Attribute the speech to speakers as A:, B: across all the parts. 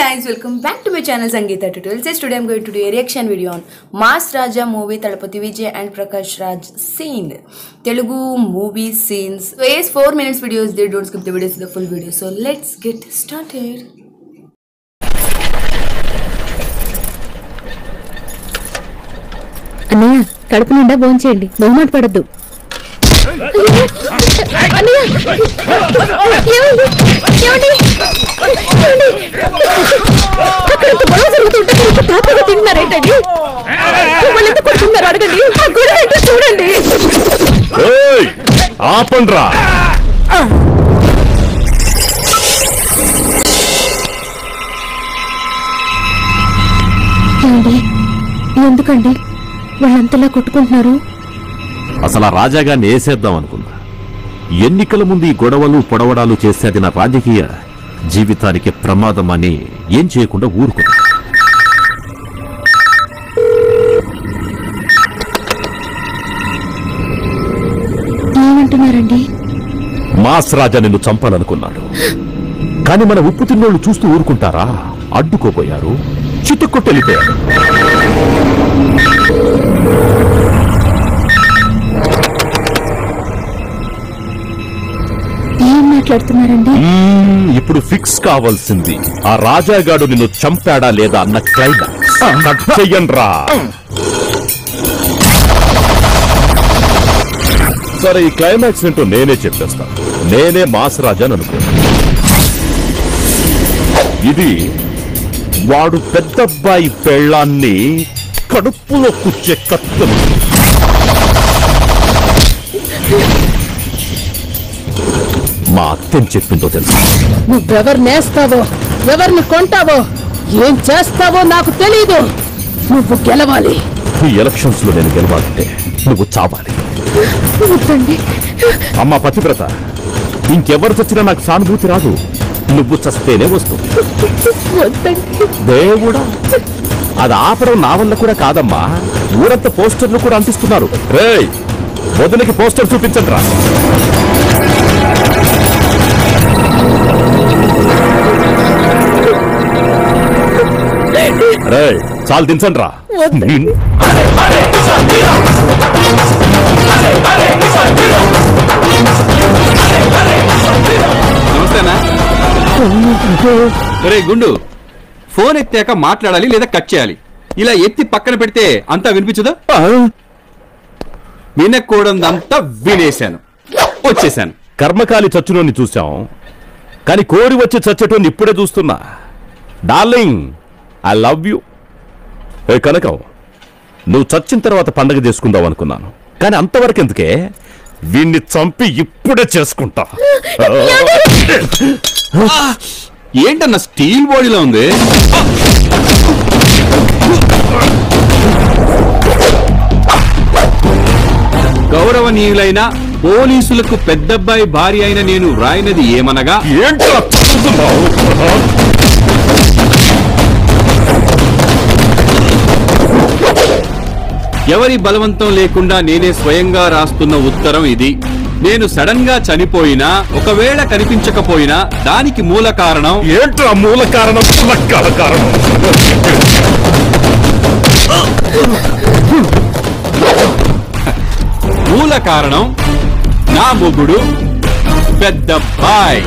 A: guys, welcome back to my channel Sangeeta Tutorials. Yes, today I'm going to do a reaction video on Mas Raja movie Talapati Vijay and Prakash Raj scene. Telugu movie scenes. So yes, 4 minutes video is there. Don't skip the video to the full video. So let's get started.
B: అన్నయ్య కడుపు నిండా భోంచేయండి బహుమాట పడద్దు తింటున్నారేంటండి వాళ్ళు ఎంత కొడుతున్నారు? అడగండి. ఆ ఏంటో చూడండి.
C: ఏయ్! ఆపండ్రా.
B: ఎందుకండి? వాళ్ళంతలా కొట్టుకుంటున్నారు?
C: అసలు ఆ రాజాగాన్ని వేసేద్దాం అనుకున్నా. ఎన్నికల ముందు ఈ గొడవలు పొడవడాలు చేస్తే అది నా రాజకీయ జీవితానికి ప్రమాదం అని ఏం చేయకుండా ఊరుకున్నా.
B: ఏమంటున్నారండి?
C: మాస్ రాజా నిన్ను చంపాలనుకున్నాడు. కానీ మన ఉప్పు తిన్నోళ్ళు చూస్తూ ఊరుకుంటారా? అడ్డుకోపోయారు చితుక్కొట్టెళ్ళిపోయారు
B: ఏం మాట్లాడుతున్నారండి?
C: మ్మ్, ఇప్పుడు ఫిక్స్ కావాల్సింది. ఆ రాజాగాడు నిన్ను చంపాడా లేదా అన్న క్లైమాక్స్. కట్ చెయ్యండ్రా. సరే ఈ క్లైమాక్స్ ఏంటో నేనే చెప్పేస్తాను నేనే మాస్ రాజాని అనుకో. ఇది వాడు పెద్దబ్బాయి పెళ్ళాన్ని కడుపులో కుచ్చే కత్తులు. మా అత్తని చెప్పిందో తెలుసు?
B: నువ్వెవరు నేస్తావో ఎవరిని కొంటావో ఏం చేస్తావో నాకు తెలీదు. నువ్వు గెలవాలి.
C: ఈ ఎలక్షన్స్లో నేను గెలవాలంటే నువ్వు చావాలి.
B: వద్దండి.
C: అమ్మ పతివ్రత ఇంకెవరు చచ్చినా నాకు సానుభూతి రాదు. నువ్వు చస్తేనే వస్తుంది. దేవుడా అది ఆపడం నా వల్ల కూడా కాదమ్మా. ఊరంతా పోస్టర్లు కూడా అంటిస్తున్నారు. రేయ్ వదినకి పోస్టర్ చూపించండి రా రేయ్ చాలు దించండి రా
D: ఒరే గుండు ఫోన్ ఎత్తాక మాట్లాడాలి లేదా కట్ చేయాలి? ఇలా ఎత్తి పక్కన పెడితే అంతా వినిపించదు? వినకూడదంతా వినేశాను. వచ్చేసాను
C: కర్మకాలి చచ్చునోని చూశాం కానీ కోరి వచ్చి చచ్చటోని ఇప్పుడే చూస్తున్నా. Darling I love you. ఏ కనకం నువ్వు చచ్చిన తర్వాత పండగ చేసుకుందాం అనుకున్నాను. కానీ అంతవరకు ఎందుకే? వీణ్ణి చంపి ఇప్పుడే చేసుకుంటా.
D: ఏంటన్న స్టీల్ బాడీలో ఉంది? గౌరవనీయులైన పోలీసులకు పెద్దబ్బాయి భార్య అయిన నేను రాయినది ఏమనగా? ఎవరి బలవంతం లేకుండా నేనే స్వయంగా రాస్తున్న ఉత్తరం ఇది. నేను సడన్గా చనిపోయినా ఒకవేళ కనిపించకపోయినా దానికి మూల కారణం
C: ఏంట్రా మూల కారణం? కారణం.
D: మూల కారణం నా మొగుడు పెద్దబ్బాయ్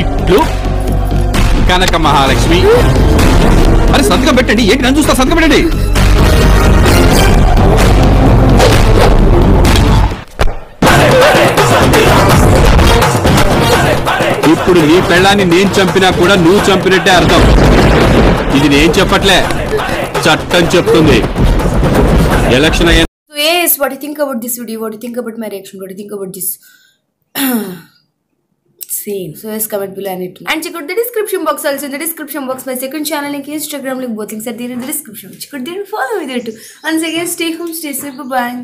D: ఇట్లు కనక మహాలక్ష్మి అరే సంతకం పెట్టండి. ఏంటి నన్ను చూస్తా? సంతకం పెట్టండి. నీ పెళ్ళాన్ని నేను చంపినా కూడా నువ్వు చంపినట్టే అర్థం ఇది నేను చెప్పట్లే చట్టం చెప్తుంది ఎలక్షన్ అయ్యే
A: So yes, what do you think about this video? What do you think about my reaction? What do you think about this scene? So yes, comment below and it. And check out the description box also. In the description box, my second channel link, Instagram link, both links are there in the description. Check out there and follow me there too. Once again, stay home, stay safe, bye bye.